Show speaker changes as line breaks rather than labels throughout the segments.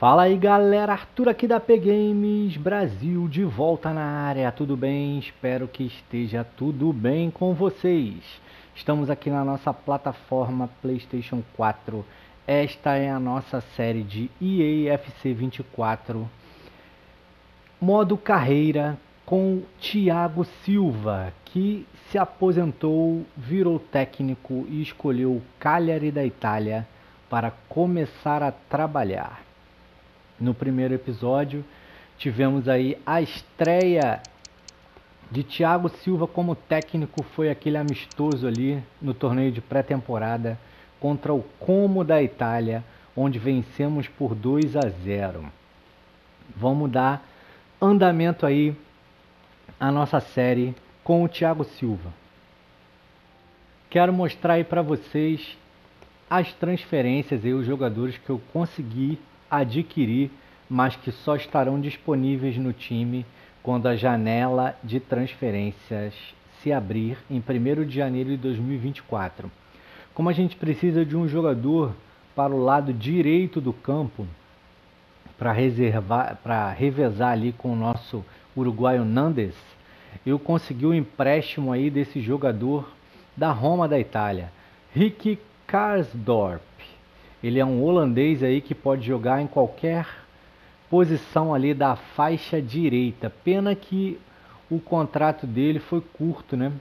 Fala aí galera, Arthur aqui da P Games Brasil de volta na área, tudo bem? Espero que esteja tudo bem com vocês. Estamos aqui na nossa plataforma PlayStation 4. Esta é a nossa série de EA FC 24 modo carreira com Thiago Silva, que se aposentou, virou técnico e escolheu o Cagliari da Itália para começar a trabalhar. No primeiro episódio, tivemos aí a estreia de Thiago Silva como técnico, foi aquele amistoso ali no torneio de pré-temporada contra o Como da Itália, onde vencemos por 2 a 0. Vamos dar andamento aí a nossa série com o Thiago Silva. Quero mostrar aí para vocês as transferências e os jogadores que eu consegui adquirir, mas que só estarão disponíveis no time quando a janela de transferências se abrir em 1 de janeiro de 2024. Como a gente precisa de um jogador para o lado direito do campo para reservar, para revezar ali com o nosso uruguaio Nandes, eu consegui o um empréstimo aí desse jogador da Roma da Itália, Rick Karsdorp. Ele é um holandês aí que pode jogar em qualquer posição ali da faixa direita. Pena que o contrato dele foi curto, né?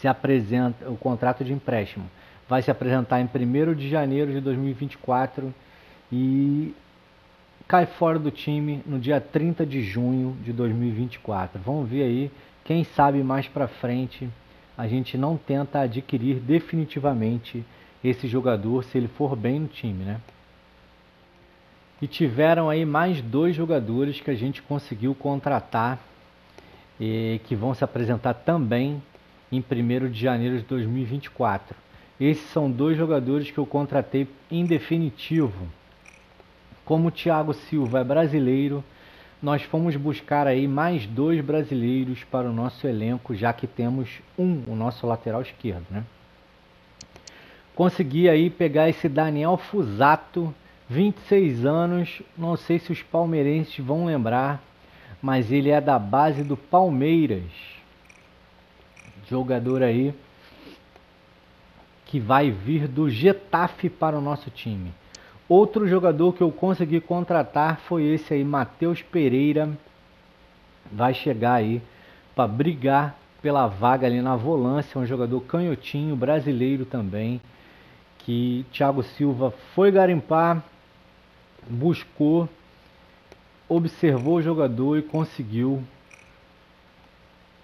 Se apresenta o contrato de empréstimo. Vai se apresentar em 1 de janeiro de 2024 e cai fora do time no dia 30 de junho de 2024. Vamos ver aí, quem sabe mais para frente a gente não tenta adquirir definitivamente esse jogador se ele for bem no time, né? E tiveram aí mais dois jogadores que a gente conseguiu contratar e que vão se apresentar também em 1 de janeiro de 2024. Esses são dois jogadores que eu contratei em definitivo. Como o Thiago Silva é brasileiro, nós fomos buscar aí mais dois brasileiros para o nosso elenco, já que temos um, o nosso lateral esquerdo, né? Consegui aí pegar esse Daniel Fusato, 26 anos, não sei se os palmeirenses vão lembrar, mas ele é da base do Palmeiras. Jogador aí que vai vir do Getafe para o nosso time. Outro jogador que eu consegui contratar foi esse aí, Matheus Pereira. Vai chegar aí para brigar pela vaga ali na volância, um jogador canhotinho, brasileiro também que Thiago Silva foi garimpar, buscou, observou o jogador e conseguiu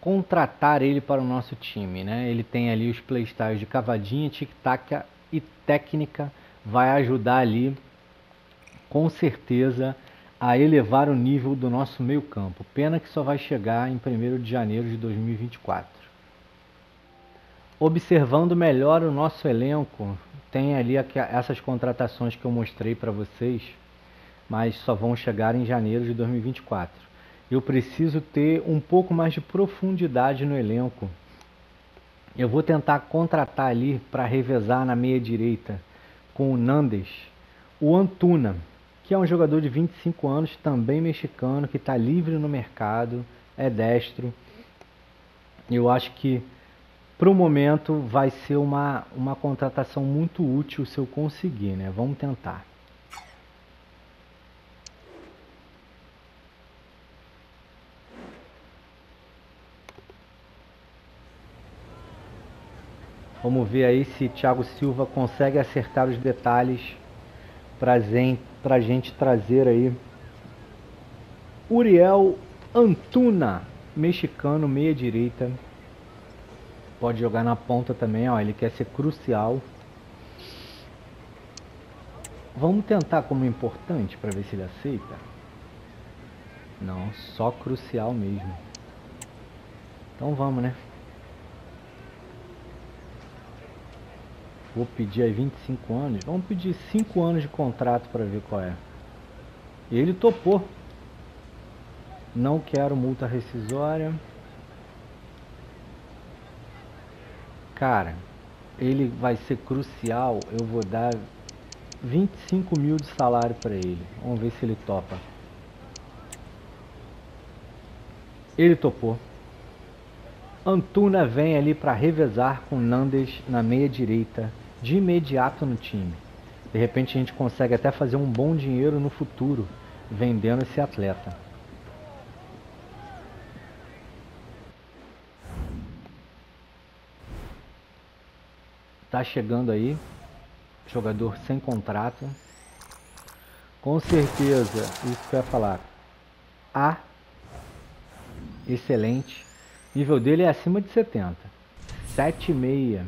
contratar ele para o nosso time, né? Ele tem ali os playstyles de cavadinha, tic-tac e técnica, vai ajudar ali com certeza a elevar o nível do nosso meio-campo. Pena que só vai chegar em 1 de janeiro de 2024. Observando melhor o nosso elenco, tem ali essas contratações que eu mostrei para vocês, mas só vão chegar em janeiro de 2024. Eu preciso ter um pouco mais de profundidade no elenco. Eu vou tentar contratar ali para revezar na meia direita com o Nandes, o Antuna, que é um jogador de 25 anos, também mexicano, que está livre no mercado, é destro. Eu acho que para o momento vai ser uma, uma contratação muito útil se eu conseguir, né? Vamos tentar. Vamos ver aí se Thiago Silva consegue acertar os detalhes para a gente trazer aí Uriel Antuna, mexicano, meia direita. Pode jogar na ponta também, ó. Ele quer ser crucial. Vamos tentar como importante para ver se ele aceita. Não, só crucial mesmo. Então vamos, né? Vou pedir aí 25 anos. Vamos pedir 5 anos de contrato para ver qual é. Ele topou. Não quero multa rescisória. Cara, ele vai ser crucial. Eu vou dar 25 mil de salário para ele. Vamos ver se ele topa. Ele topou. Antuna vem ali para revezar com Nandes na meia direita, de imediato no time. De repente a gente consegue até fazer um bom dinheiro no futuro vendendo esse atleta. Tá chegando aí, jogador sem contrato. Com certeza, isso que eu ia falar. A excelente. nível dele é acima de 70. 7,6.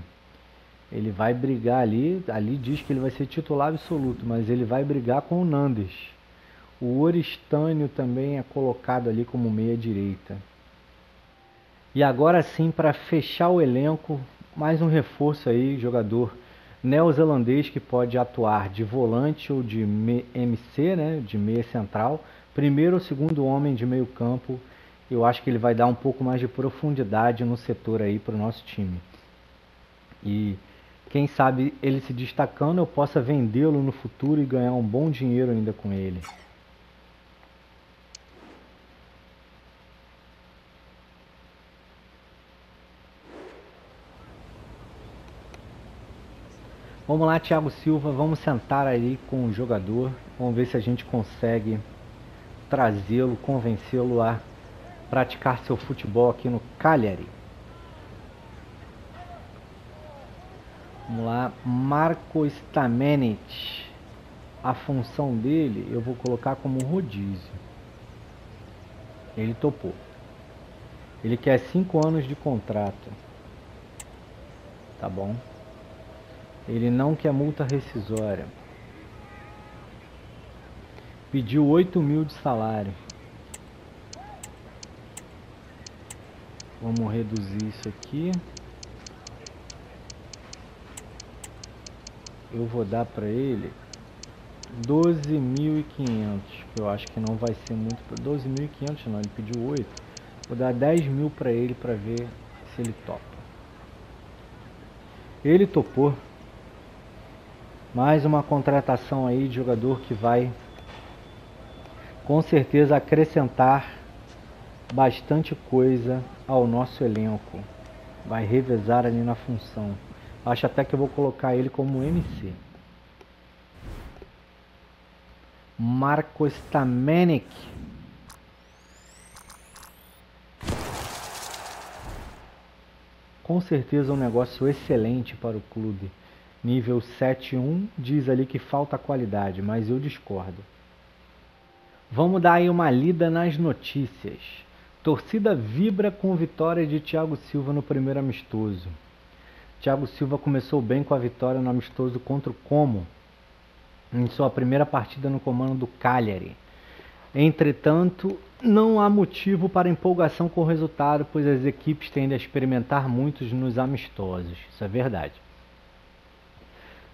Ele vai brigar ali, ali diz que ele vai ser titular absoluto, mas ele vai brigar com o Nandes. O Oristânio também é colocado ali como meia direita. E agora sim, para fechar o elenco, mais um reforço aí, jogador neozelandês que pode atuar de volante ou de MC, né, de meia central, primeiro ou segundo homem de meio campo. Eu acho que ele vai dar um pouco mais de profundidade no setor aí para o nosso time. E quem sabe ele se destacando, eu possa vendê-lo no futuro e ganhar um bom dinheiro ainda com ele. Vamos lá, Thiago Silva, vamos sentar aí com o jogador. Vamos ver se a gente consegue trazê-lo, convencê-lo a praticar seu futebol aqui no Cagliari. Vamos lá, Marco Stamenic. A função dele eu vou colocar como rodízio. Ele topou. Ele quer 5 anos de contrato. Tá bom. Ele não quer multa rescisória. Pediu 8 mil de salário. Vamos reduzir isso aqui. eu vou dar para ele 12.500 eu acho que não vai ser muito 12.500 não, ele pediu 8 vou dar 10 mil para ele para ver se ele topa ele topou mais uma contratação aí de jogador que vai com certeza acrescentar bastante coisa ao nosso elenco vai revezar ali na função Acho até que eu vou colocar ele como MC. Marco Stamenik. Com certeza um negócio excelente para o clube. Nível 7.1 diz ali que falta qualidade, mas eu discordo. Vamos dar aí uma lida nas notícias. Torcida vibra com vitória de Thiago Silva no primeiro amistoso. Thiago Silva começou bem com a vitória no amistoso contra o Como, em sua primeira partida no comando do Cagliari. Entretanto, não há motivo para empolgação com o resultado, pois as equipes tendem a experimentar muitos nos amistosos. Isso é verdade.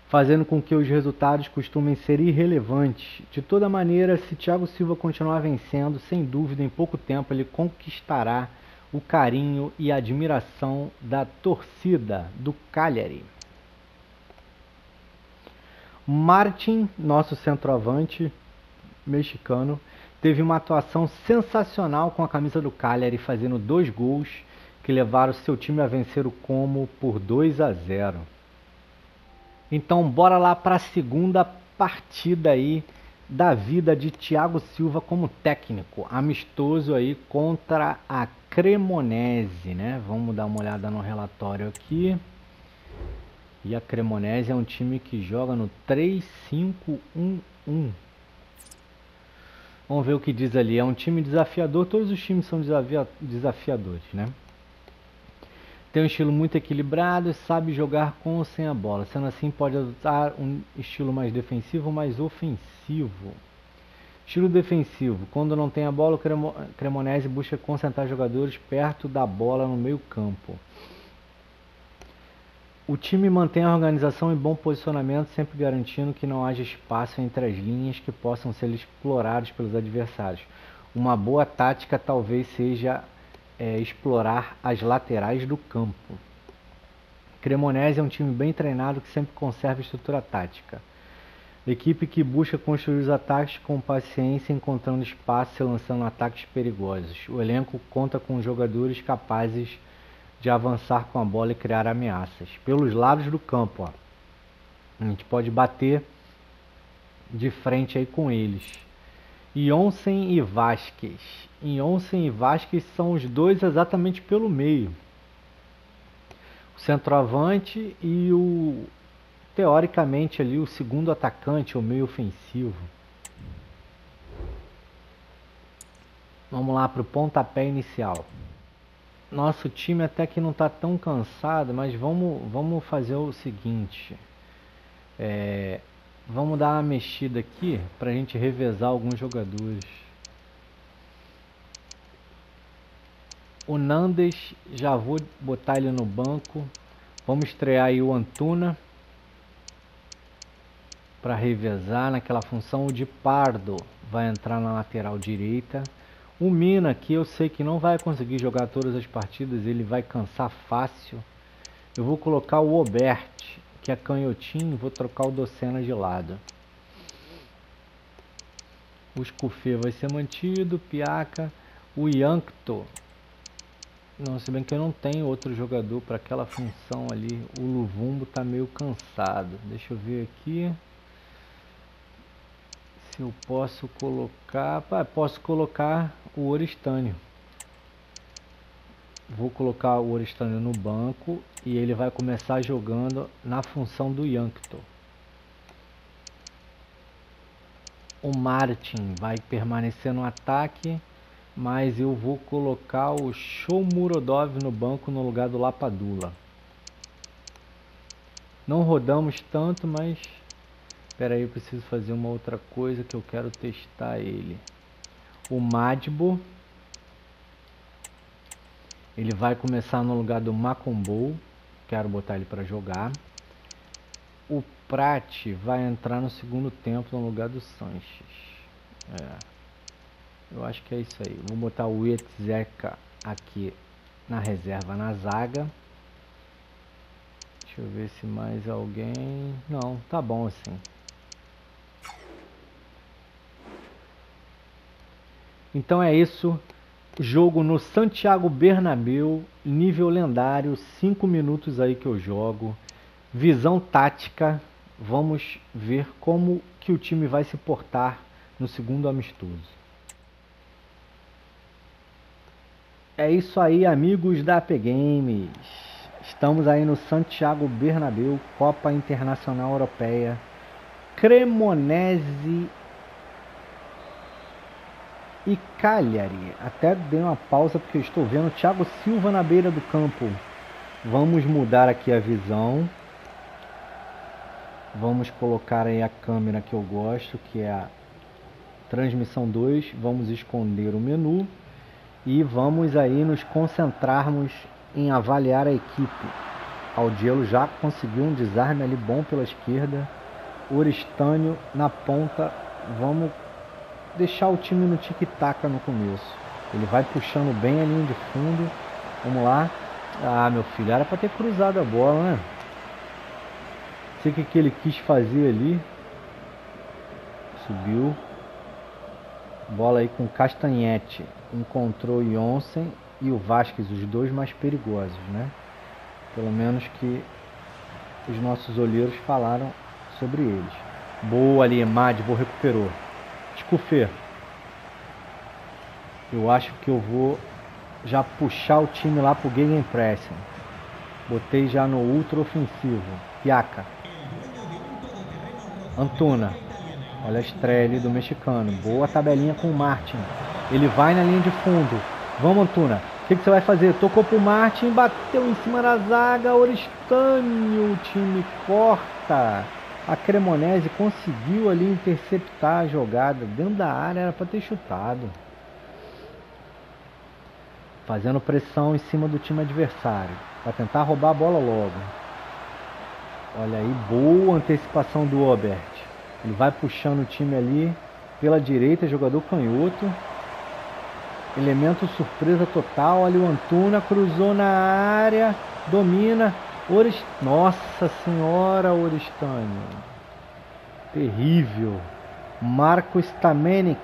Fazendo com que os resultados costumem ser irrelevantes. De toda maneira, se Thiago Silva continuar vencendo, sem dúvida, em pouco tempo ele conquistará o carinho e a admiração da torcida do Cagliari. Martin, nosso centroavante mexicano, teve uma atuação sensacional com a camisa do Cagliari, fazendo dois gols que levaram seu time a vencer o Como por 2 a 0. Então, bora lá para a segunda partida aí da vida de Thiago Silva como técnico, amistoso aí contra a Cremonese, né? Vamos dar uma olhada no relatório aqui. E a Cremonese é um time que joga no 3-5-1-1. Vamos ver o que diz ali. É um time desafiador. Todos os times são desafiadores, né? Tem um estilo muito equilibrado e sabe jogar com ou sem a bola. Sendo assim, pode adotar um estilo mais defensivo ou mais ofensivo. Estilo defensivo. Quando não tem a bola, o Cremonese busca concentrar jogadores perto da bola no meio campo. O time mantém a organização e bom posicionamento, sempre garantindo que não haja espaço entre as linhas que possam ser explorados pelos adversários. Uma boa tática talvez seja é, explorar as laterais do campo. Cremonese é um time bem treinado que sempre conserva estrutura tática. Equipe que busca construir os ataques com paciência, encontrando espaço e lançando ataques perigosos. O elenco conta com jogadores capazes de avançar com a bola e criar ameaças. Pelos lados do campo, ó. a gente pode bater de frente aí com eles. Ionsen e Vasquez. Ionsen e Vasquez são os dois exatamente pelo meio. O centroavante e o teoricamente ali o segundo atacante, o meio ofensivo. Vamos lá para o pontapé inicial. Nosso time até que não está tão cansado, mas vamos, vamos fazer o seguinte. É, vamos dar uma mexida aqui para a gente revezar alguns jogadores. O Nandes, já vou botar ele no banco. Vamos estrear aí o Antuna para revezar naquela função. O de Pardo vai entrar na lateral direita. O Mina aqui eu sei que não vai conseguir jogar todas as partidas, ele vai cansar fácil. Eu vou colocar o Obert, que é canhotinho, vou trocar o Docena de lado. O Scufê vai ser mantido, Piaca, o Yankto. Não, se bem que eu não tenho outro jogador para aquela função ali. O Luvumbo está meio cansado. Deixa eu ver aqui se eu posso colocar posso colocar o oristânio vou colocar o oristânio no banco e ele vai começar jogando na função do Yankto o Martin vai permanecer no ataque mas eu vou colocar o Showmurodov no banco no lugar do Lapadula não rodamos tanto mas Espera aí, eu preciso fazer uma outra coisa que eu quero testar ele. O Madbo. Ele vai começar no lugar do Macumbo. Quero botar ele para jogar. O Prat vai entrar no segundo tempo no lugar do Sanches. É. Eu acho que é isso aí. Vou botar o Etzeka aqui na reserva na zaga. Deixa eu ver se mais alguém... Não, tá bom assim. Então é isso. Jogo no Santiago Bernabéu, nível lendário, 5 minutos aí que eu jogo. Visão tática. Vamos ver como que o time vai se portar no segundo amistoso. É isso aí, amigos da AP Games. Estamos aí no Santiago Bernabéu, Copa Internacional Europeia. Cremonese e Cagliari. Até dei uma pausa porque estou vendo Thiago Silva na beira do campo. Vamos mudar aqui a visão. Vamos colocar aí a câmera que eu gosto, que é a transmissão 2. Vamos esconder o menu e vamos aí nos concentrarmos em avaliar a equipe. Aldielo já conseguiu um desarme ali bom pela esquerda. Oristânio na ponta. Vamos deixar o time no tic-tac no começo. Ele vai puxando bem a linha de fundo. Vamos lá. Ah, meu filho, era para ter cruzado a bola, né? Não sei o que, que ele quis fazer ali. Subiu. Bola aí com Castanhete. Encontrou Jonsen e o Vasquez, os dois mais perigosos, né? Pelo menos que os nossos olheiros falaram sobre eles. Boa ali, Madbo recuperou. Scuffer. Eu acho que eu vou já puxar o time lá pro Gegenpressing. Botei já no ultra ofensivo. Piaca. Antuna. Olha a estreia ali do mexicano. Boa tabelinha com o Martin. Ele vai na linha de fundo. Vamos, Antuna. O que, que, você vai fazer? Tocou pro Martin, bateu em cima da zaga. Oristânio, o time corta a Cremonese conseguiu ali interceptar a jogada dentro da área, era para ter chutado. Fazendo pressão em cima do time adversário, para tentar roubar a bola logo. Olha aí, boa antecipação do Obert. Ele vai puxando o time ali pela direita, jogador canhoto. Elemento surpresa total. Ali o Antuna cruzou na área, domina, Orist... Nossa senhora, Oristânio. Terrível. Marco Stamenik.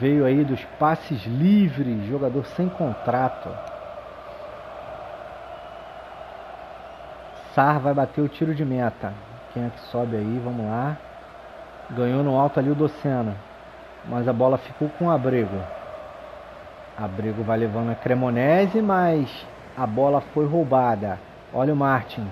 Veio aí dos passes livres, jogador sem contrato. Sar vai bater o tiro de meta. Quem é que sobe aí? Vamos lá. Ganhou no alto ali o Docena. Mas a bola ficou com o Abrego. Abrego vai levando a Cremonese, mas a bola foi roubada. Olha o Martin.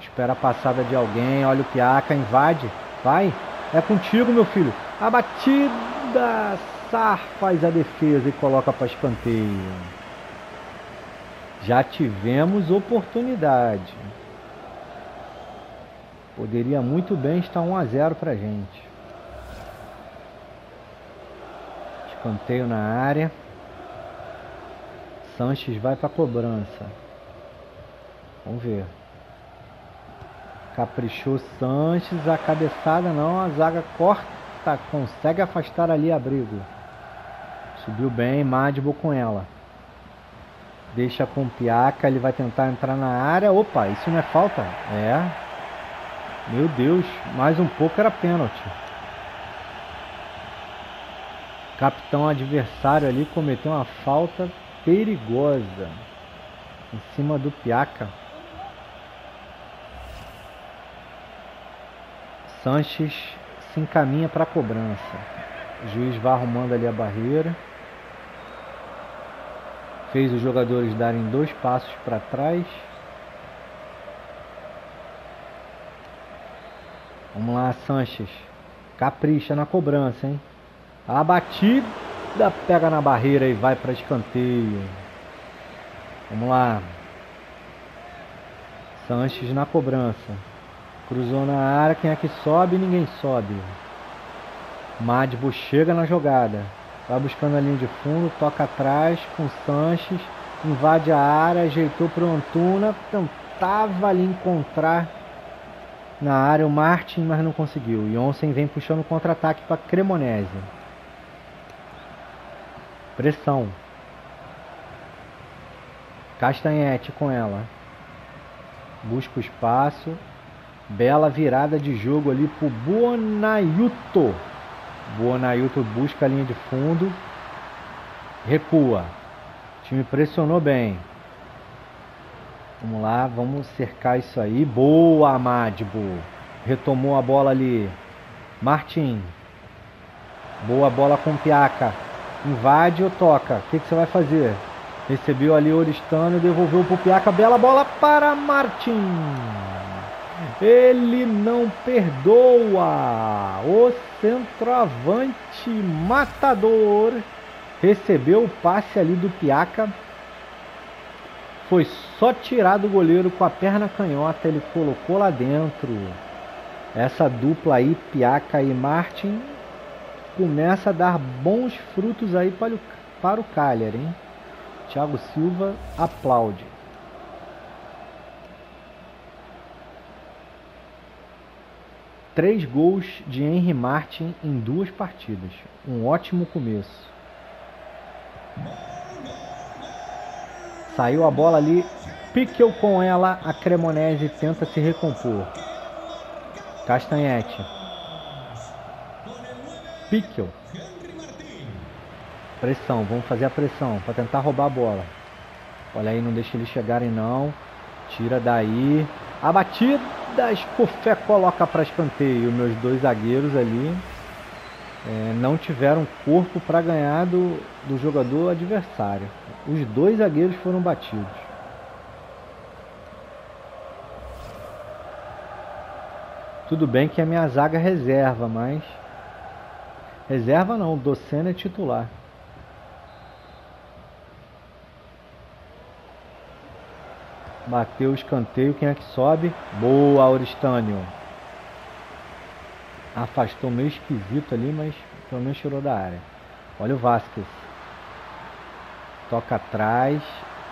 Espera a passada de alguém. Olha o Piaca, invade. Vai. É contigo, meu filho. A batida. Sar faz a defesa e coloca para escanteio. Já tivemos oportunidade. Poderia muito bem estar 1 a 0 para gente. Escanteio na área. Sanches vai para cobrança. Vamos ver. Caprichou Sanches, a cabeçada não, a zaga corta, consegue afastar ali abrigo. Subiu bem, Madbo com ela. Deixa com Piaca, ele vai tentar entrar na área. Opa, isso não é falta? É. Meu Deus, mais um pouco era pênalti. Capitão adversário ali cometeu uma falta perigosa em cima do Piaca. Sanches se encaminha para a cobrança. O juiz vai arrumando ali a barreira. Fez os jogadores darem dois passos para trás. Vamos lá, Sanches. Capricha na cobrança, hein? A batida pega na barreira e vai para escanteio. Vamos lá. Sanches na cobrança. Cruzou na área, quem é que sobe? Ninguém sobe. Madbo chega na jogada. Vai buscando a linha de fundo, toca atrás com Sanches. Invade a área, ajeitou para o Antuna. Tentava ali encontrar na área o Martin, mas não conseguiu. E Onsen vem puxando contra-ataque para Cremonese. Pressão. Castanhete com ela. Busca o espaço. Bela virada de jogo ali pro Buonaiuto. Buonaiuto busca a linha de fundo. Recua. O time pressionou bem. Vamos lá, vamos cercar isso aí. Boa, Amadbo. Retomou a bola ali. Martim. Boa bola com Piaca. Invade ou toca? O que, que você vai fazer? Recebeu ali o Oristano, devolveu pro Piaca. Bela bola para Martin. Ele não perdoa. O centroavante matador recebeu o passe ali do Piaca. Foi só tirar do goleiro com a perna canhota. Ele colocou lá dentro. Essa dupla aí, Piaca e Martin, começa a dar bons frutos aí para o, para o Cagliari, hein? Thiago Silva aplaude. Três gols de Henry Martin em duas partidas. Um ótimo começo. Saiu a bola ali. Piqueu com ela. A Cremonese tenta se recompor. Castanhete. Piquel. Pressão, vamos fazer a pressão para tentar roubar a bola. Olha aí, não deixa eles chegarem não. Tira daí. A batida, Escofé coloca para escanteio. Meus dois zagueiros ali é, não tiveram corpo para ganhar do, do jogador adversário. Os dois zagueiros foram batidos. Tudo bem que a minha zaga reserva, mas Reserva não, o Docena é titular. Bateu o escanteio, quem é que sobe? Boa, Auristânio. Afastou meio esquisito ali, mas pelo menos tirou da área. Olha o Vasquez. Toca atrás.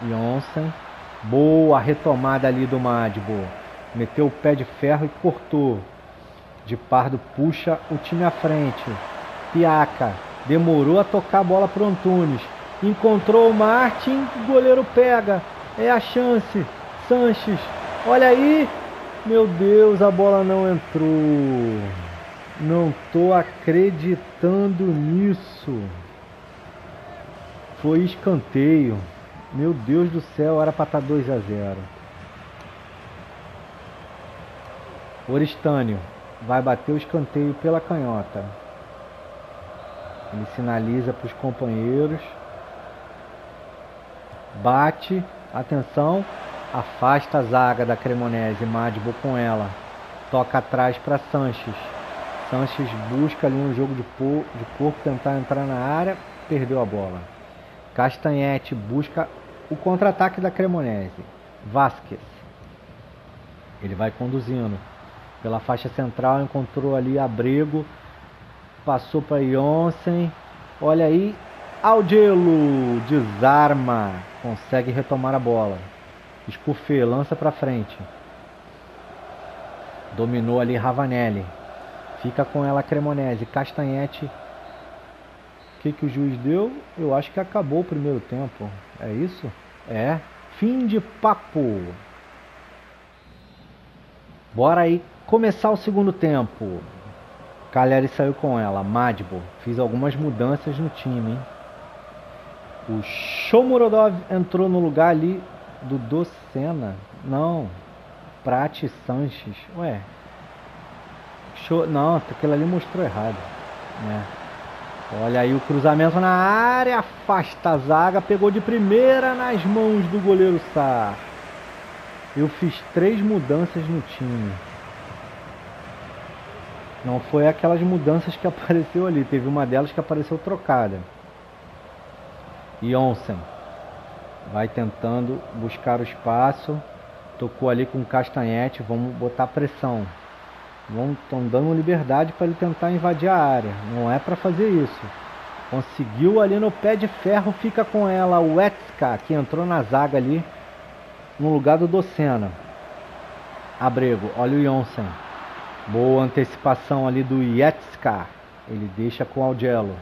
Jonsen. Boa retomada ali do Madbo. Meteu o pé de ferro e cortou. De Pardo puxa o time à frente. Piaca. Demorou a tocar a bola para Antunes. Encontrou o Martin, o goleiro pega. É a chance. Sanches. Olha aí. Meu Deus, a bola não entrou. Não tô acreditando nisso. Foi escanteio. Meu Deus do céu, era para estar 2 a 0. Oristânio vai bater o escanteio pela canhota. Ele sinaliza para os companheiros. Bate, atenção, afasta a zaga da Cremonese, Madbo com ela. Toca atrás para Sanches. Sanches busca ali um jogo de, por, de corpo, tentar entrar na área, perdeu a bola. Castanhete busca o contra-ataque da Cremonese. Vasquez. Ele vai conduzindo. Pela faixa central, encontrou ali Abrego. Passou para Jonsen. Olha aí. Aldelo desarma. Consegue retomar a bola. Escufê lança para frente. Dominou ali Ravanelli. Fica com ela Cremonese. Castanhete. O que, que o juiz deu? Eu acho que acabou o primeiro tempo. É isso? É. Fim de papo. Bora aí começar o segundo tempo. Cagliari saiu com ela. Madbo. Fiz algumas mudanças no time. Hein? O Shomurodov entrou no lugar ali do Docena. Não. Prate Sanches. Ué. Show... Não, aquilo ali mostrou errado. Né? Olha aí o cruzamento na área, afasta a zaga, pegou de primeira nas mãos do goleiro Sá. Eu fiz três mudanças no time. Não foi aquelas mudanças que apareceu ali, teve uma delas que apareceu trocada. Jonsen vai tentando buscar o espaço, tocou ali com o Castanhete, vamos botar pressão. Estão dando liberdade para ele tentar invadir a área. Não é para fazer isso. Conseguiu ali no pé de ferro, fica com ela o Etska, que entrou na zaga ali, no lugar do Docena. Abrego, olha o Jonsen. Boa antecipação ali do Yetska. Ele deixa com o Aldielo.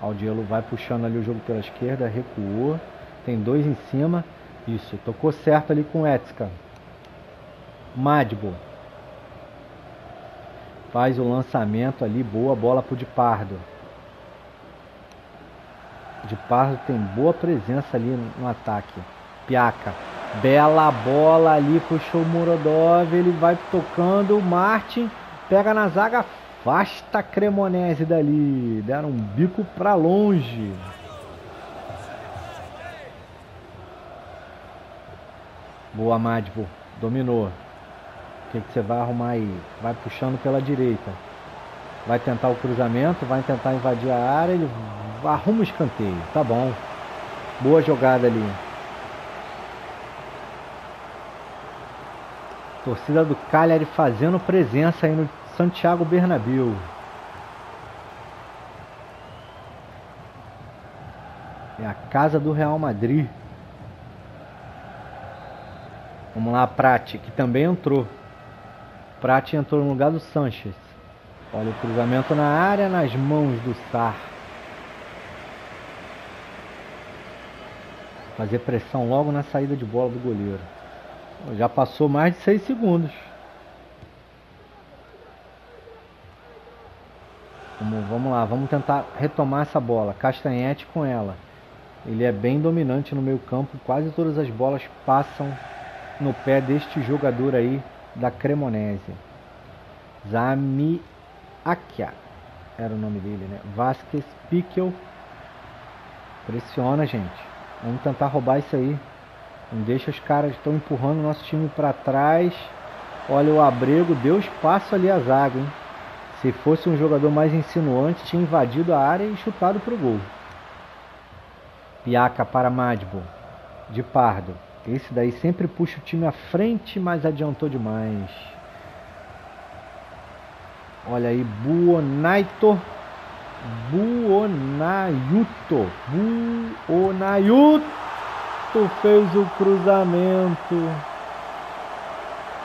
Aldielo vai puxando ali o jogo pela esquerda, recuou. Tem dois em cima. Isso, tocou certo ali com o Etska. Madbo Faz o lançamento ali, boa bola pro de Pardo. De Pardo tem boa presença ali no ataque. Piaca. Bela bola ali pro Shomurodov. Ele vai tocando. Martin pega na zaga. Afasta Cremonese dali. Deram um bico pra longe. Boa, Madbo. Dominou. O que, que você vai arrumar aí? Vai puxando pela direita. Vai tentar o cruzamento, vai tentar invadir a área, ele arruma o escanteio. Tá bom. Boa jogada ali. Torcida do Cagliari fazendo presença aí no Santiago Bernabéu. É a casa do Real Madrid. Vamos lá, Prati, que também entrou. Prati entrou no lugar do Sanches. Olha o cruzamento na área, nas mãos do Sar. Fazer pressão logo na saída de bola do goleiro. Já passou mais de 6 segundos. Vamos, vamos lá, vamos tentar retomar essa bola. Castanhete com ela. Ele é bem dominante no meio campo. Quase todas as bolas passam no pé deste jogador aí da Cremonese. Zami Akia era o nome dele, né? Vasquez Piquel. Pressiona, gente. Vamos tentar roubar isso aí. Não deixa os caras estão empurrando o nosso time para trás. Olha o Abrego, deu espaço ali a zaga, hein? Se fosse um jogador mais insinuante, tinha invadido a área e chutado pro gol. Piaca para Madbo. De Pardo. Esse daí sempre puxa o time à frente, mas adiantou demais. Olha aí, Buonaito. Buonaiuto. Buonaiuto fez o cruzamento.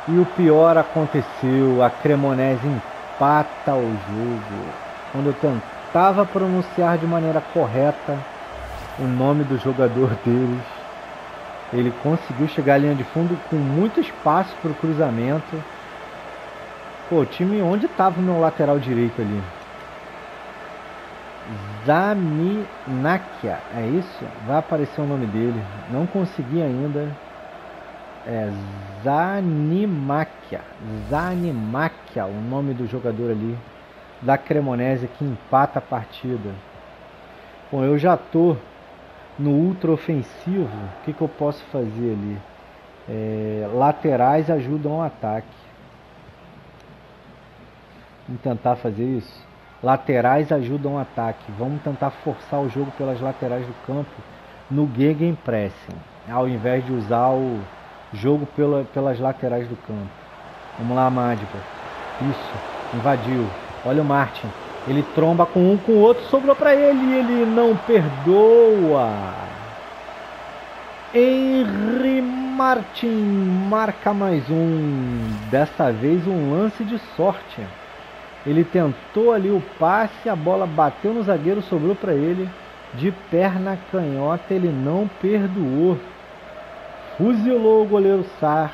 E o pior aconteceu. A Cremonese empata o jogo. Quando eu tentava pronunciar de maneira correta o nome do jogador deles, ele conseguiu chegar à linha de fundo com muito espaço para o cruzamento Pô, time onde tava o meu lateral direito ali? Zaminakia, é isso? Vai aparecer o nome dele. Não consegui ainda. É Zanimakia. Zanimakia, o nome do jogador ali da Cremonese que empata a partida. Bom, eu já tô no ultra ofensivo. O que, que eu posso fazer ali? É, laterais ajudam o ataque. Vamos tentar fazer isso. Laterais ajudam o ataque. Vamos tentar forçar o jogo pelas laterais do campo no Gegenpressing, ao invés de usar o jogo pela, pelas laterais do campo. Vamos lá, Madiba. Isso, invadiu. Olha o Martin. Ele tromba com um com o outro, sobrou para ele ele não perdoa. Henry Martin marca mais um. Dessa vez um lance de sorte. Ele tentou ali o passe, a bola bateu no zagueiro, sobrou para ele. De perna canhota, ele não perdoou. Fuzilou o goleiro Sar,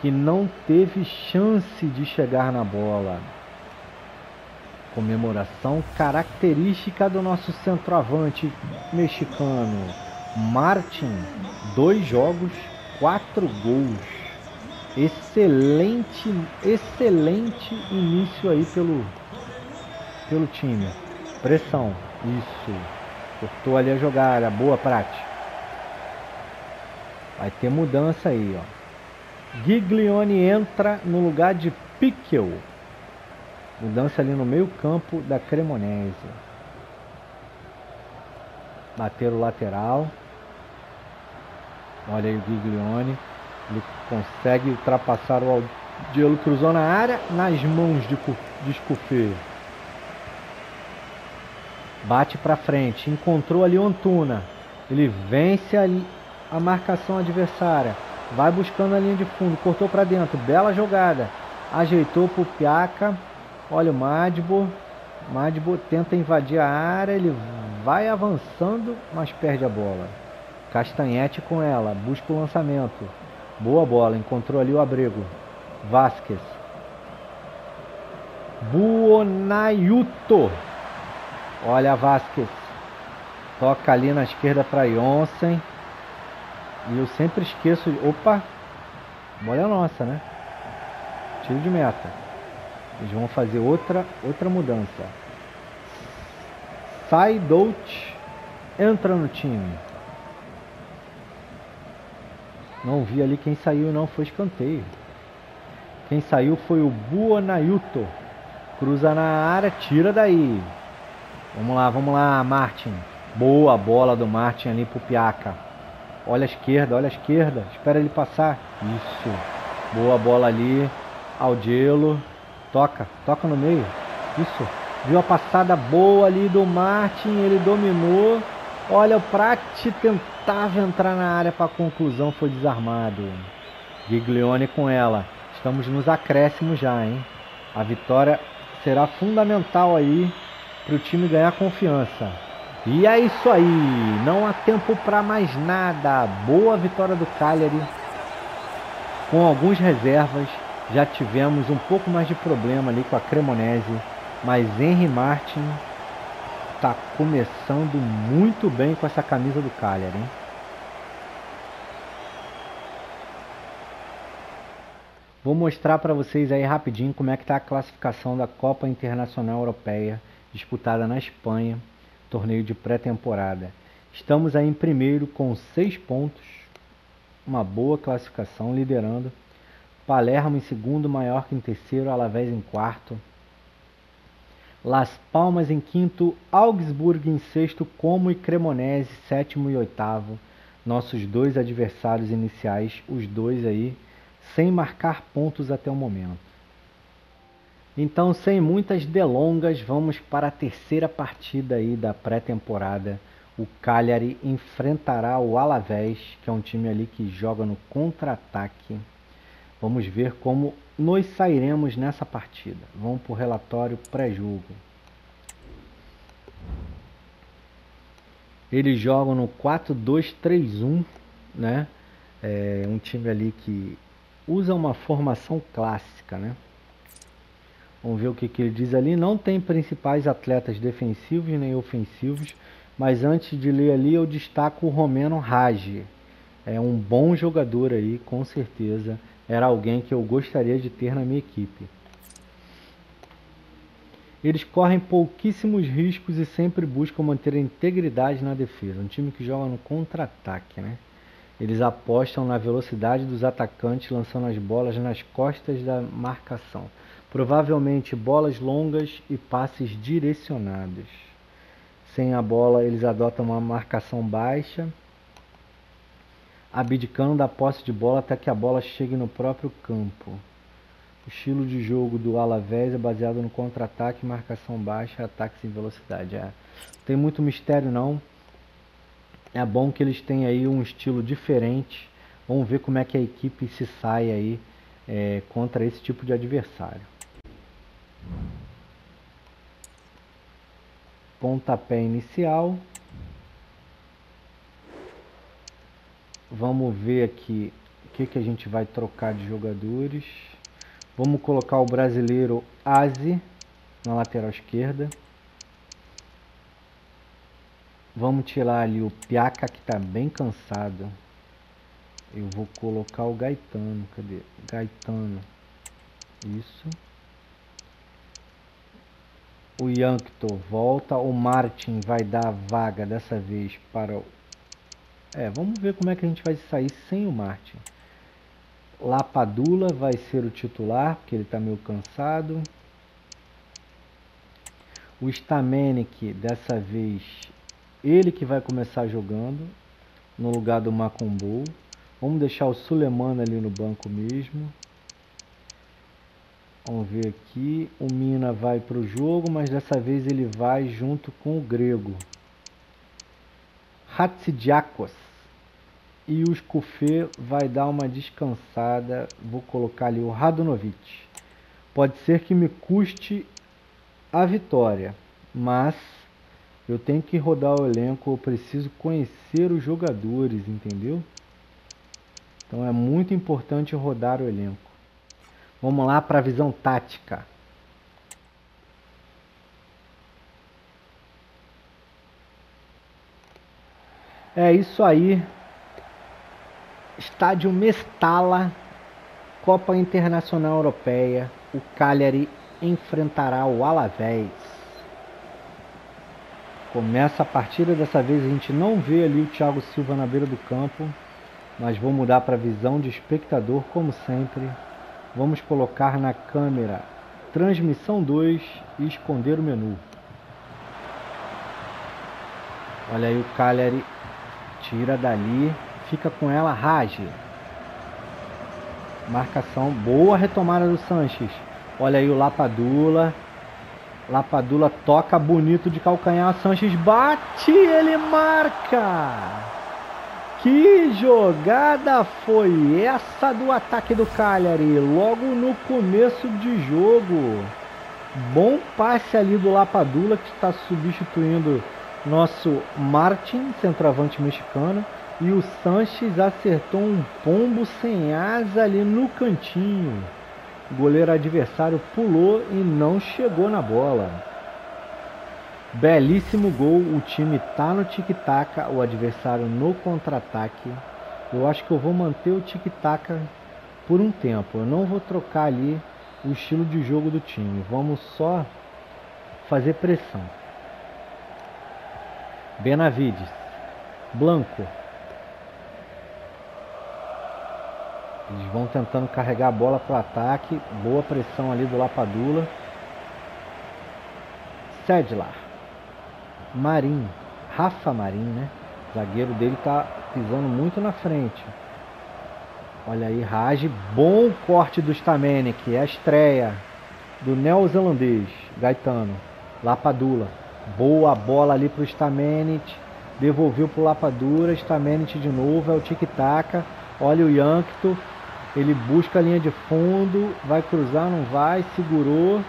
que não teve chance de chegar na bola. Comemoração característica do nosso centroavante mexicano. Martin, dois jogos, quatro gols. Excelente, excelente início aí pelo, pelo time. Pressão, isso. Cortou ali a jogada, boa prática. Vai ter mudança aí, ó. Giglione entra no lugar de Piquel. Mudança ali no meio campo da Cremonese. Bater o lateral. Olha aí o Giglione. Ele consegue ultrapassar o Aldielo, cruzou na área, nas mãos de, de Scufê. Bate para frente, encontrou ali o Antuna. Ele vence ali a marcação adversária. Vai buscando a linha de fundo, cortou para dentro, bela jogada. Ajeitou pro Piaca. Olha o Madbo. Madbo tenta invadir a área, ele vai avançando, mas perde a bola. Castanhete com ela, busca o lançamento. Boa bola, encontrou ali o abrigo. Vasquez. Buonaiuto. Olha Vasquez. Toca ali na esquerda para Jonsen. E eu sempre esqueço. Opa! Bola é nossa, né? Tiro de meta. Eles vão fazer outra, outra mudança. Sai Dout entra no time. Não vi ali quem saiu não, foi escanteio. Quem saiu foi o Buonaiuto. Cruza na área, tira daí. Vamos lá, vamos lá, Martin. Boa bola do Martin ali pro Piaca. Olha a esquerda, olha a esquerda. Espera ele passar. Isso. Boa bola ali. Aldielo. Toca, toca no meio. Isso. Viu a passada boa ali do Martin. Ele dominou. Olha o Prati tentava entrar na área para conclusão, foi desarmado. Giglione com ela. Estamos nos acréscimos já, hein? A vitória será fundamental aí para o time ganhar confiança. E é isso aí, não há tempo para mais nada. Boa vitória do Cagliari. Com algumas reservas, já tivemos um pouco mais de problema ali com a Cremonese, mas Henry Martin está começando muito bem com essa camisa do Cagliari, hein? Vou mostrar para vocês aí rapidinho como é que está a classificação da Copa Internacional Europeia disputada na Espanha, torneio de pré-temporada. Estamos aí em primeiro com seis pontos, uma boa classificação, liderando. Palermo em segundo, Maiorca em terceiro, Alavés em quarto, Las Palmas em quinto, Augsburg em sexto, Como e Cremonese sétimo e oitavo. Nossos dois adversários iniciais, os dois aí, sem marcar pontos até o momento. Então, sem muitas delongas, vamos para a terceira partida aí da pré-temporada. O Cagliari enfrentará o Alavés, que é um time ali que joga no contra-ataque. Vamos ver como nos sairemos nessa partida. Vamos para o relatório pré-jogo. Eles jogam no 4-2-3-1, né? É um time ali que usa uma formação clássica, né? Vamos ver o que, que ele diz ali. Não tem principais atletas defensivos nem ofensivos, mas antes de ler ali eu destaco o Romeno Rage. É um bom jogador aí, com certeza. Era alguém que eu gostaria de ter na minha equipe. Eles correm pouquíssimos riscos e sempre buscam manter a integridade na defesa. Um time que joga no contra-ataque, né? Eles apostam na velocidade dos atacantes, lançando as bolas nas costas da marcação. Provavelmente bolas longas e passes direcionados. Sem a bola, eles adotam uma marcação baixa, abdicando da posse de bola até que a bola chegue no próprio campo. O estilo de jogo do Alavés é baseado no contra-ataque, marcação baixa, ataques em velocidade. É. Tem muito mistério não. É bom que eles tenham aí um estilo diferente. Vamos ver como é que a equipe se sai aí é, contra esse tipo de adversário. Pontapé inicial. Vamos ver aqui o que, que a gente vai trocar de jogadores. Vamos colocar o brasileiro Aze na lateral esquerda. Vamos tirar ali o Piaca que está bem cansado. Eu vou colocar o Gaetano. Cadê? Gaetano. Isso. O Yankto volta. O Martin vai dar a vaga dessa vez para. É, vamos ver como é que a gente vai sair sem o Martin. Lapadula vai ser o titular, porque ele está meio cansado. O Stamenik, dessa vez, ele que vai começar jogando, no lugar do Macumbu. Vamos deixar o Suleiman ali no banco mesmo. Vamos ver aqui. O Mina vai para o jogo, mas dessa vez ele vai junto com o Grego. Hatsidiakos e o Skufê vai dar uma descansada. Vou colocar ali o Radonovic. Pode ser que me custe a vitória, mas eu tenho que rodar o elenco, eu preciso conhecer os jogadores, entendeu? Então é muito importante rodar o elenco. Vamos lá para a visão tática. É isso aí. Estádio Mestala, Copa Internacional Europeia. O Cagliari enfrentará o Alavés. Começa a partida, dessa vez a gente não vê ali o Thiago Silva na beira do campo, mas vou mudar para visão de espectador como sempre. Vamos colocar na câmera transmissão 2 e esconder o menu. Olha aí o Cagliari tira dali Fica com ela, Rage. Marcação. Boa retomada do Sanches. Olha aí o Lapadula. Lapadula toca bonito de calcanhar. Sanches bate. Ele marca. Que jogada foi essa do ataque do Cagliari? Logo no começo de jogo. Bom passe ali do Lapadula que está substituindo nosso Martin, centroavante mexicano. E o Sanches acertou um pombo sem asa ali no cantinho. O goleiro adversário pulou e não chegou na bola. Belíssimo gol, o time tá no tic-tac, o adversário no contra-ataque. Eu acho que eu vou manter o tic-tac por um tempo. Eu não vou trocar ali o estilo de jogo do time. Vamos só fazer pressão. Benavides, Blanco, Eles vão tentando carregar a bola para o ataque. Boa pressão ali do Lapadula. Sedlar. Marim. Rafa Marim, né? O zagueiro dele tá pisando muito na frente. Olha aí, Raj. Bom corte do Stamenik. É a estreia do neozelandês. Gaetano. Lapadula. Boa bola ali para o Stamenit. Devolveu para o Lapadura. Stamenit de novo. É o tic-tac. Olha o Yankto. Ele busca a linha de fundo, vai cruzar, não vai, segurou.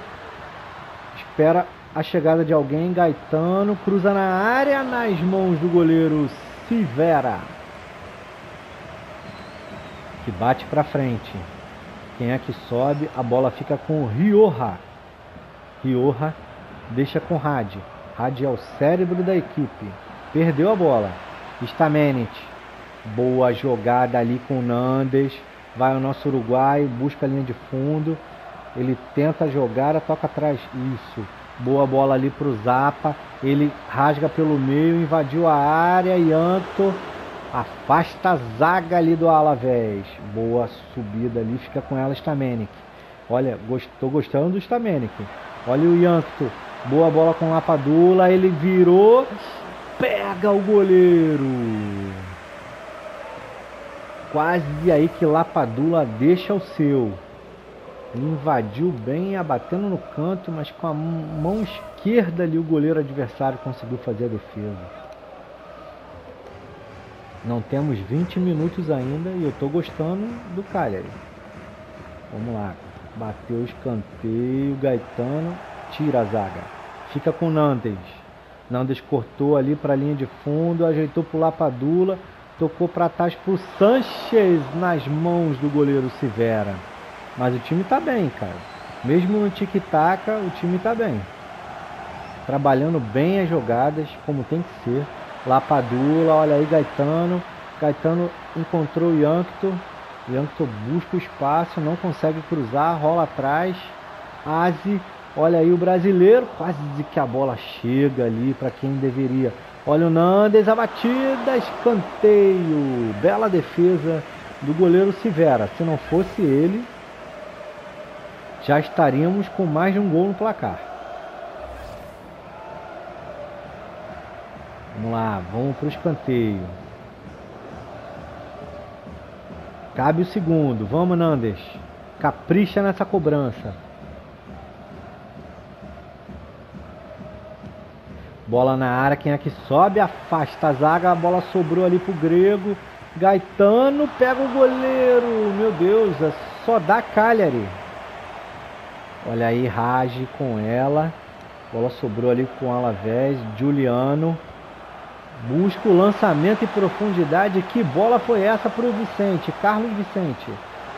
Espera a chegada de alguém, Gaetano, cruza na área nas mãos do goleiro Silvera. Que bate para frente. Quem é que sobe? A bola fica com o Rioja. Rioja deixa com Rad. Rad é o cérebro da equipe. Perdeu a bola. Stamenit. Boa jogada ali com o Nandes. Vai o nosso uruguaio, busca a linha de fundo. Ele tenta jogar, toca atrás. Isso. Boa bola ali pro Zapa. Ele rasga pelo meio, invadiu a área. Yanto afasta a zaga ali do Alavés. Boa subida ali, fica com ela Stamenik. Olha, estou gostando do Stamenik. Olha o Yankto. Boa bola com Lapadula. Ele virou. Pega o goleiro. Quase aí que Lapadula deixa o seu. Ele invadiu bem, abatendo no canto, mas com a mão esquerda ali o goleiro adversário conseguiu fazer a defesa. Não temos 20 minutos ainda e eu estou gostando do Cagliari. Vamos lá. Bateu o escanteio, Gaetano tira a zaga. Fica com Nandes. Nandes cortou ali para a linha de fundo, ajeitou para o Lapadula, tocou para trás para o Sanches nas mãos do goleiro Silveira. Mas o time está bem, cara. Mesmo no tic-tac, o time está bem. Trabalhando bem as jogadas, como tem que ser. Lapadula, olha aí Gaetano. Gaetano encontrou o Yankto. Yankto busca o espaço, não consegue cruzar, rola atrás. Aze, olha aí o brasileiro, quase que a bola chega ali para quem deveria. Olha o Nandes, a batida, escanteio. Bela defesa do goleiro Silveira. Se não fosse ele, já estaríamos com mais de um gol no placar. Vamos lá, vamos para o escanteio. Cabe o segundo. Vamos, Nandes. Capricha nessa cobrança. Bola na área, quem é que sobe? Afasta a zaga, a bola sobrou ali pro Grego. Gaetano pega o goleiro. Meu Deus, é só dá Cagliari. Olha aí, Rage com ela. Bola sobrou ali com Alavés. Juliano. Busca o lançamento em profundidade. Que bola foi essa para o Vicente? Carlos Vicente.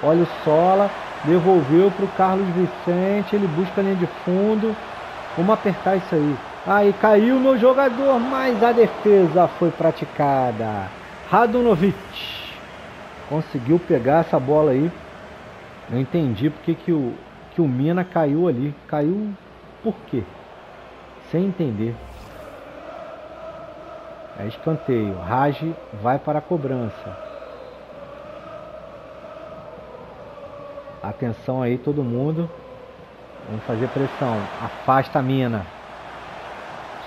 Olha o Sola. Devolveu para o Carlos Vicente. Ele busca a linha de fundo. Vamos apertar isso aí. Aí caiu meu jogador, mas a defesa foi praticada. Radunovic conseguiu pegar essa bola aí. Eu entendi porque que o, que o Mina caiu ali. Caiu por quê? Sem entender. É escanteio. Raj vai para a cobrança. Atenção aí todo mundo. Vamos fazer pressão. Afasta a mina.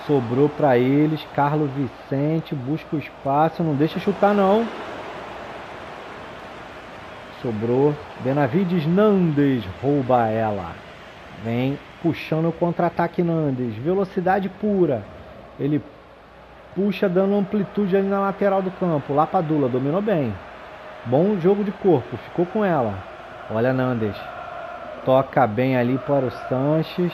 Sobrou para eles. Carlos Vicente busca o espaço. Não deixa chutar não. Sobrou. Benavides Nandes rouba ela. Vem puxando o contra-ataque Nandes. Velocidade pura. Ele puxa dando amplitude ali na lateral do campo. Lapadula dominou bem. Bom jogo de corpo, ficou com ela. Olha Nandes. Toca bem ali para o Sanches.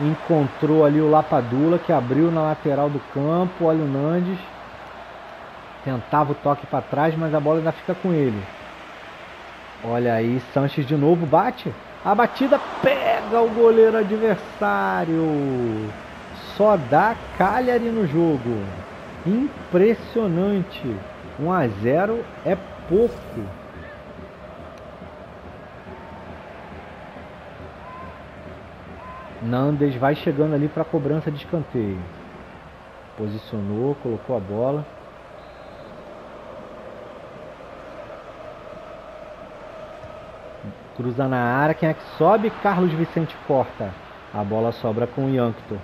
Encontrou ali o Lapadula que abriu na lateral do campo. Olha o Nandes. Tentava o toque para trás, mas a bola ainda fica com ele. Olha aí, Sanches de novo bate. A batida pega o goleiro adversário só dá Cagliari no jogo. Impressionante. 1 a 0 é pouco. Nandes vai chegando ali para a cobrança de escanteio. Posicionou, colocou a bola. Cruza na área, quem é que sobe? Carlos Vicente corta. A bola sobra com o Yankto.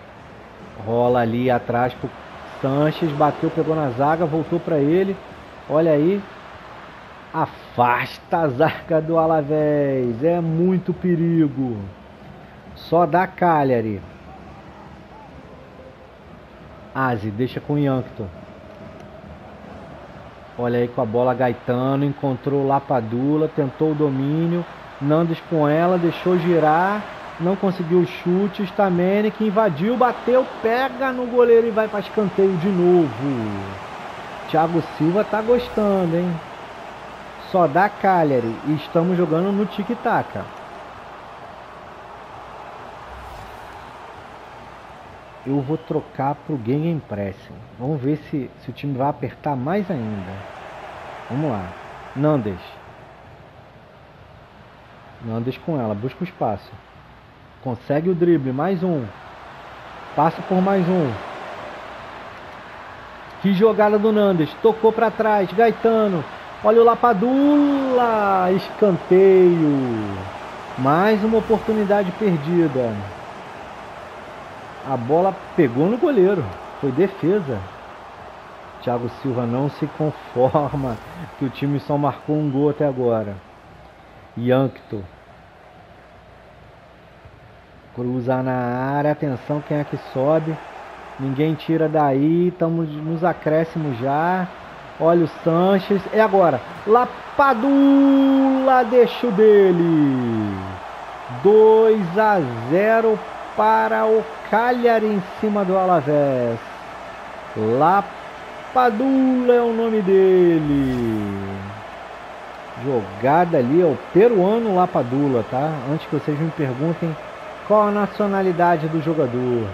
Rola ali atrás pro Sanches, bateu, pegou na zaga, voltou para ele. Olha aí. Afasta a zaga do Alavés. É muito perigo. Só dá Cagliari. Aze, deixa com o Yankton. Olha aí com a bola Gaetano, encontrou Lapadula, tentou o domínio. Nandes com ela, deixou girar não conseguiu o chute, Stamene que invadiu, bateu, pega no goleiro e vai para escanteio de novo. Thiago Silva tá gostando, hein? Só dá Cagliari e estamos jogando no tic-tac. Eu vou trocar pro Game Pressing. Vamos ver se, se o time vai apertar mais ainda. Vamos lá. Nandes. Nandes com ela, busca o espaço. Consegue o drible, mais um. Passa por mais um. Que jogada do Nandes. Tocou para trás. Gaetano. Olha o Lapadula. Escanteio. Mais uma oportunidade perdida. A bola pegou no goleiro. Foi defesa. Thiago Silva não se conforma que o time só marcou um gol até agora. Yankto. Cruza na área. Atenção quem é que sobe. Ninguém tira daí. Estamos nos acréscimos já. Olha o Sanches. É agora. Lapadula deixa o dele. 2 a 0 para o Cagliari em cima do Alavés. Lapadula é o nome dele. Jogada ali, é o peruano Lapadula, tá? Antes que vocês me perguntem qual a nacionalidade do jogador.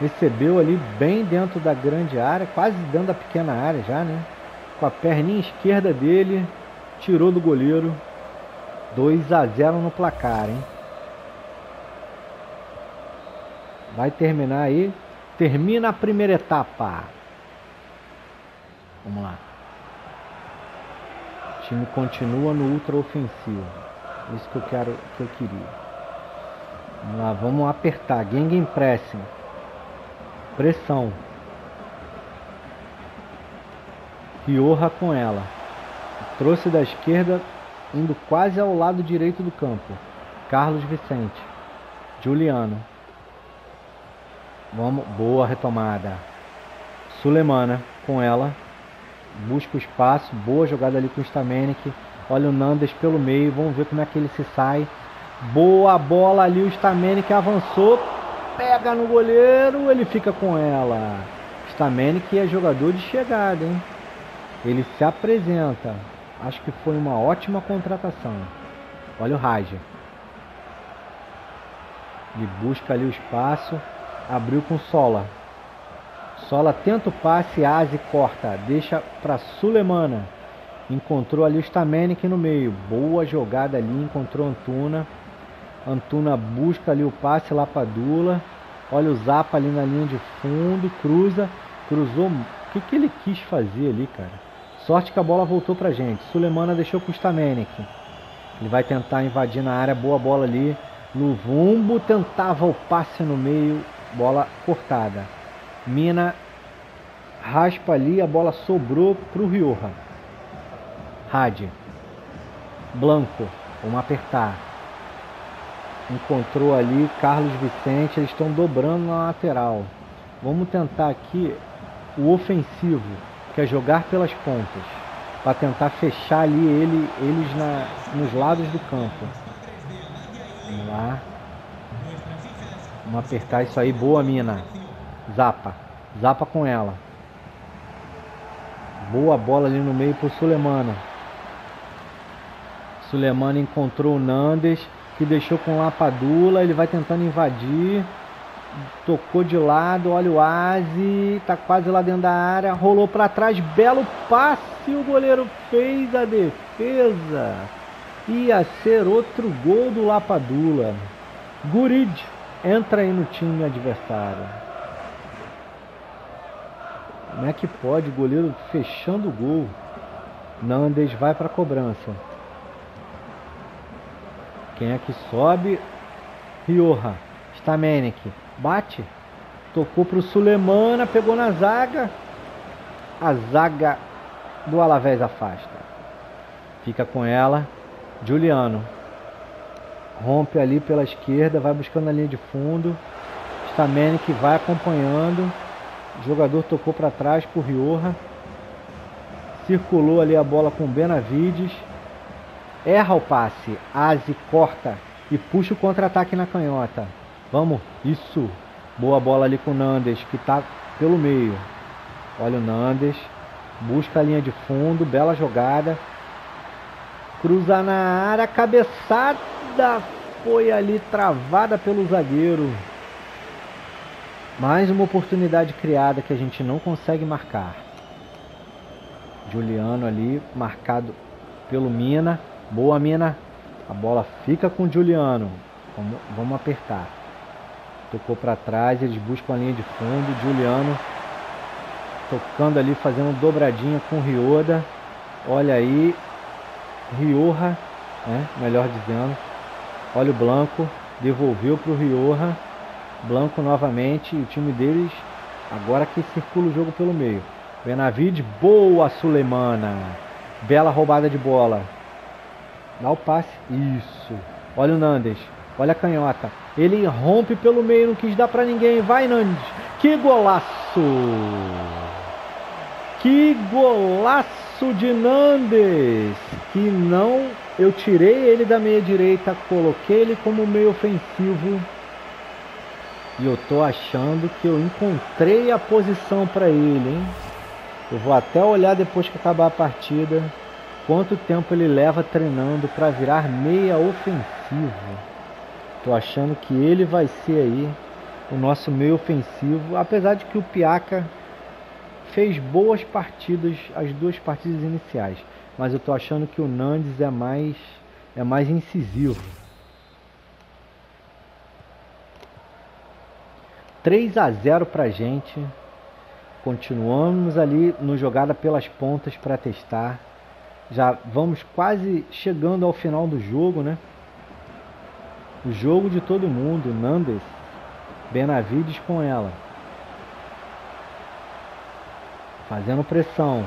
Recebeu ali bem dentro da grande área, quase dentro da pequena área já, né? Com a perninha esquerda dele, tirou do goleiro. 2 a 0 no placar, hein? Vai terminar aí. Termina a primeira etapa. Vamos lá. O time continua no ultra ofensivo. Isso que eu quero, que eu queria. Vamos lá, vamos apertar. Gang pressing. Pressão. Fiorra com ela. Trouxe da esquerda, indo quase ao lado direito do campo. Carlos Vicente. Juliano. Vamos, boa retomada. Sulemana com ela. Busca o espaço. Boa jogada ali com o Stamenik. Olha o Nandes pelo meio. Vamos ver como é que ele se sai. Boa bola ali. O Stamenik avançou. Pega no goleiro. Ele fica com ela. Stamenik é jogador de chegada, hein? Ele se apresenta. Acho que foi uma ótima contratação. Olha o Raja. Ele busca ali o espaço. Abriu com Sola. Sola tenta o passe, Aze corta. Deixa para Sulemana. Encontrou ali o Stamenik no meio. Boa jogada ali, encontrou Antuna. Antuna busca ali o passe lá para Dula. Olha o Zapa ali na linha de fundo. Cruza. Cruzou. O que, que ele quis fazer ali, cara? Sorte que a bola voltou pra gente. Sulemana deixou com o Stamenik. Ele vai tentar invadir na área. Boa bola ali. Luvumbo tentava o passe no meio bola cortada. Mina raspa ali, a bola sobrou para o Rioja. Rádio. Blanco, vamos apertar. Encontrou ali Carlos Vicente, eles estão dobrando na lateral. Vamos tentar aqui o ofensivo, que é jogar pelas pontas, para tentar fechar ali ele, eles na, nos lados do campo. Vamos lá. Vamos apertar isso aí. Boa, mina. Zapa. Zapa com ela. Boa bola ali no meio pro Sulemana. Sulemana encontrou o Nandes, que deixou com Lapadula. Ele vai tentando invadir. Tocou de lado. Olha o Aze. Tá quase lá dentro da área. Rolou para trás. Belo passe. O goleiro fez a defesa. Ia ser outro gol do Lapadula. Gurid entra aí no time adversário. Como é que pode? Goleiro fechando o gol. Nandes vai para a cobrança. Quem é que sobe? Rioja. Stamenik. Bate. Tocou para o Sulemana. Pegou na zaga. A zaga do Alavés afasta. Fica com ela. Juliano. Rompe ali pela esquerda, vai buscando a linha de fundo. Stamene que vai acompanhando. O jogador tocou para trás por Rioja. Circulou ali a bola com Benavides. Erra o passe. Aze corta e puxa o contra-ataque na canhota. Vamos, isso. Boa bola ali com o Nandes, que está pelo meio. Olha o Nandes. Busca a linha de fundo. Bela jogada. Cruza na área, cabeçada foi ali travada pelo zagueiro. Mais uma oportunidade criada que a gente não consegue marcar. Juliano ali, marcado pelo Mina. Boa, Mina. A bola fica com o Juliano. Vamos, vamos apertar. Tocou para trás, eles buscam a linha de fundo. Juliano tocando ali, fazendo dobradinha com o Rioda. Olha aí, Rioja, né? melhor dizendo. Olha o Blanco, devolveu para o Rioja. Blanco novamente, o time deles agora que circula o jogo pelo meio. Benavides, boa Sulemana. Bela roubada de bola. Dá o passe. Isso. Olha o Nandes. Olha a canhota. Ele rompe pelo meio, não quis dar para ninguém. Vai, Nandes. Que golaço! Que golaço de Nandes! Que não. Eu tirei ele da meia direita, coloquei ele como meio ofensivo. E eu tô achando que eu encontrei a posição para ele, hein? Eu vou até olhar depois que acabar a partida quanto tempo ele leva treinando para virar meia ofensivo. Tô achando que ele vai ser aí o nosso meio ofensivo, apesar de que o Piaca fez boas partidas as duas partidas iniciais, mas eu tô achando que o Nandes é mais é mais incisivo. 3 a 0 pra gente. Continuamos ali no jogada pelas pontas para testar. Já vamos quase chegando ao final do jogo, né? O jogo de todo mundo, Nandes, Benavides com ela. Fazendo pressão.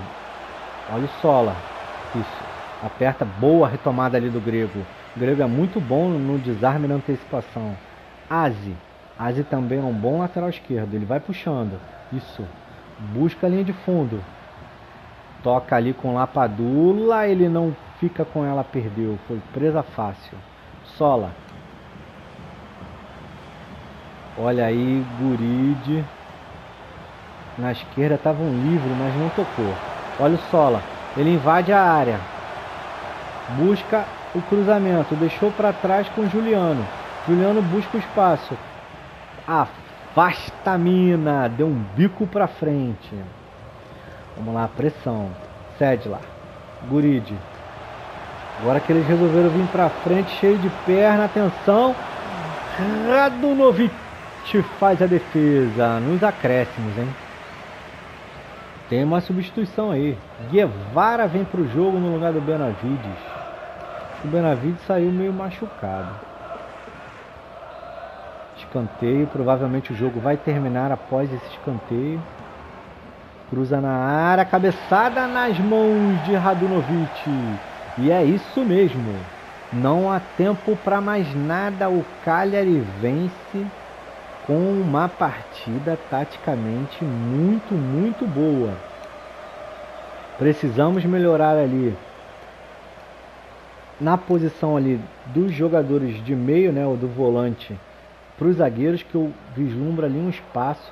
Olha o Sola. Isso. Aperta boa retomada ali do Grego. O Grego é muito bom no desarme na antecipação. Aze. Aze também é um bom lateral esquerdo. Ele vai puxando. Isso busca a linha de fundo. Toca ali com Lapadula, ele não fica com ela, perdeu. Foi presa fácil. Sola. Olha aí, Guride. Na esquerda estava um livre, mas não tocou. Olha o Sola. Ele invade a área. Busca o cruzamento. Deixou para trás com Juliano. Juliano busca o espaço. Ah, Vastamina deu um bico para frente. Vamos lá, pressão. Cede lá. Guride. Agora que eles resolveram vir para frente, cheio de perna, atenção. Radunovic faz a defesa. Nos acréscimos, hein? Tem uma substituição aí. Guevara vem pro jogo no lugar do Benavides. O Benavides saiu meio machucado. Escanteio, provavelmente o jogo vai terminar após esse escanteio. Cruza na área, cabeçada nas mãos de Radunovic. E é isso mesmo. Não há tempo para mais nada. O Cagliari vence com uma partida taticamente muito, muito boa. Precisamos melhorar ali na posição ali dos jogadores de meio, né, ou do volante para os zagueiros que eu vislumbro ali um espaço.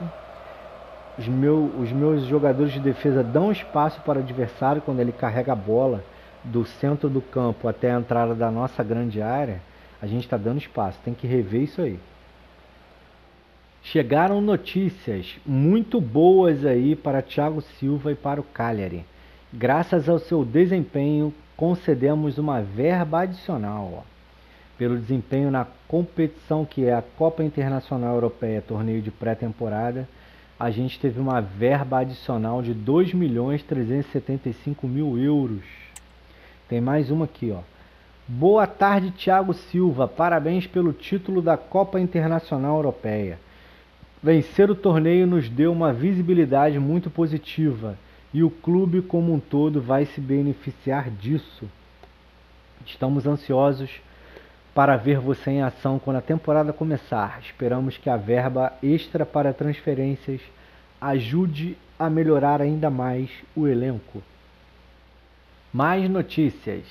Os, meu, os meus jogadores de defesa dão espaço para o adversário quando ele carrega a bola do centro do campo até a entrada da nossa grande área. A gente está dando espaço, tem que rever isso aí. Chegaram notícias muito boas aí para Thiago Silva e para o Cagliari. Graças ao seu desempenho, concedemos uma verba adicional. Pelo desempenho na competição que é a Copa Internacional Europeia, torneio de pré-temporada, a gente teve uma verba adicional de 2 milhões 375 mil euros. Tem mais uma aqui, ó. Boa tarde, Thiago Silva. Parabéns pelo título da Copa Internacional Europeia. Vencer o torneio nos deu uma visibilidade muito positiva e o clube como um todo vai se beneficiar disso. Estamos ansiosos para ver você em ação quando a temporada começar. Esperamos que a verba extra para transferências ajude a melhorar ainda mais o elenco. Mais notícias.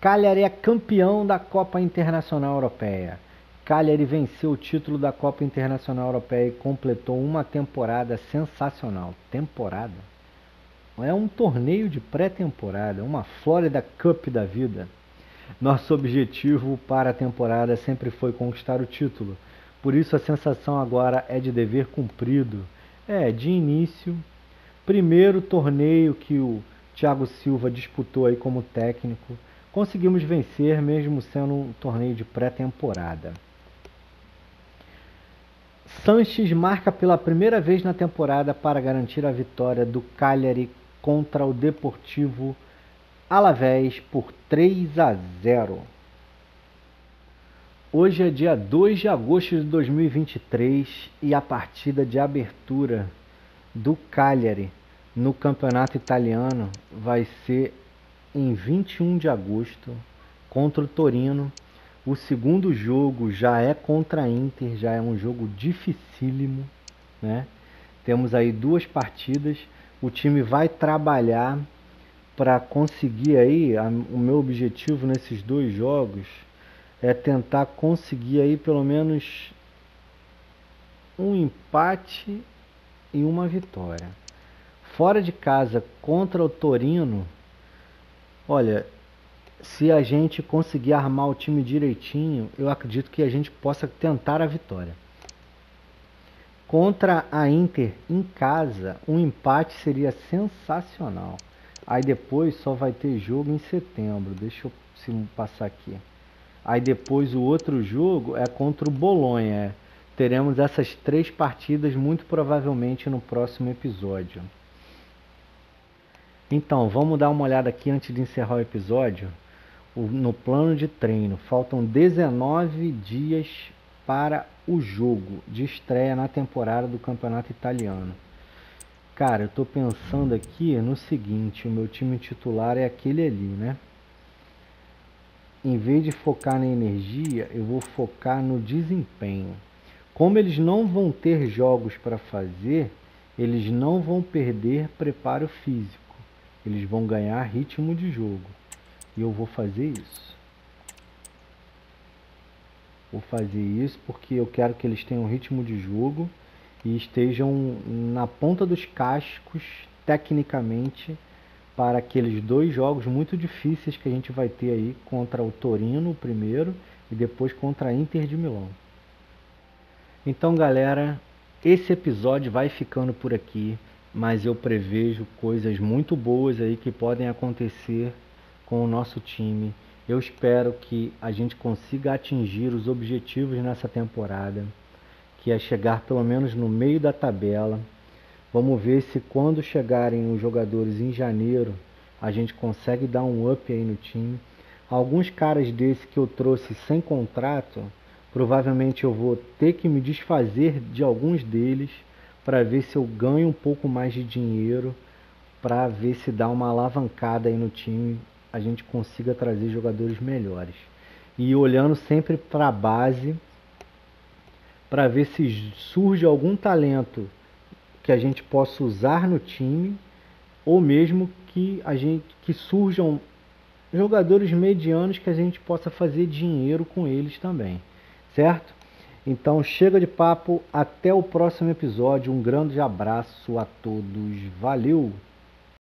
Cagliari é campeão da Copa Internacional Europeia. Cagliari venceu o título da Copa Internacional Europeia e completou uma temporada sensacional. Temporada? É um torneio de pré-temporada, uma Florida Cup da vida. Nosso objetivo para a temporada sempre foi conquistar o título. Por isso a sensação agora é de dever cumprido. É, de início, primeiro torneio que o Thiago Silva disputou aí como técnico, conseguimos vencer mesmo sendo um torneio de pré-temporada. Sanches marca pela primeira vez na temporada para garantir a vitória do Cagliari contra o Deportivo Alavés por 3 a 0. Hoje é dia 2 de agosto de 2023 e a partida de abertura do Cagliari no Campeonato Italiano vai ser em 21 de agosto contra o Torino. O segundo jogo já é contra a Inter, já é um jogo dificílimo, né? Temos aí duas partidas. O time vai trabalhar para conseguir aí a, o meu objetivo nesses dois jogos é tentar conseguir aí pelo menos um empate e uma vitória. Fora de casa contra o Torino, olha, se a gente conseguir armar o time direitinho, eu acredito que a gente possa tentar a vitória. Contra a Inter em casa, um empate seria sensacional. Aí depois só vai ter jogo em setembro. Deixa eu se passar aqui. Aí depois o outro jogo é contra o Bolonha. Teremos essas três partidas muito provavelmente no próximo episódio. Então, vamos dar uma olhada aqui antes de encerrar o episódio. No plano de treino, faltam 19 dias para o jogo de estreia na temporada do Campeonato Italiano. Cara, eu estou pensando aqui no seguinte: o meu time titular é aquele ali, né? em vez de focar na energia, eu vou focar no desempenho. Como eles não vão ter jogos para fazer, eles não vão perder preparo físico. Eles vão ganhar ritmo de jogo. E eu vou fazer isso. Vou fazer isso porque eu quero que eles tenham ritmo de jogo e estejam na ponta dos cascos tecnicamente para aqueles dois jogos muito difíceis que a gente vai ter aí contra o Torino, primeiro, e depois contra a Inter de Milão. Então, galera, esse episódio vai ficando por aqui, mas eu prevejo coisas muito boas aí que podem acontecer com o nosso time. Eu espero que a gente consiga atingir os objetivos nessa temporada, que é chegar pelo menos no meio da tabela Vamos ver se quando chegarem os jogadores em janeiro, a gente consegue dar um up aí no time. Alguns caras desse que eu trouxe sem contrato, provavelmente eu vou ter que me desfazer de alguns deles para ver se eu ganho um pouco mais de dinheiro, para ver se dá uma alavancada aí no time, a gente consiga trazer jogadores melhores. E olhando sempre para a base, para ver se surge algum talento que a gente possa usar no time ou mesmo que a gente que surjam jogadores medianos que a gente possa fazer dinheiro com eles também, certo? Então chega de papo, até o próximo episódio. Um grande abraço a todos. Valeu!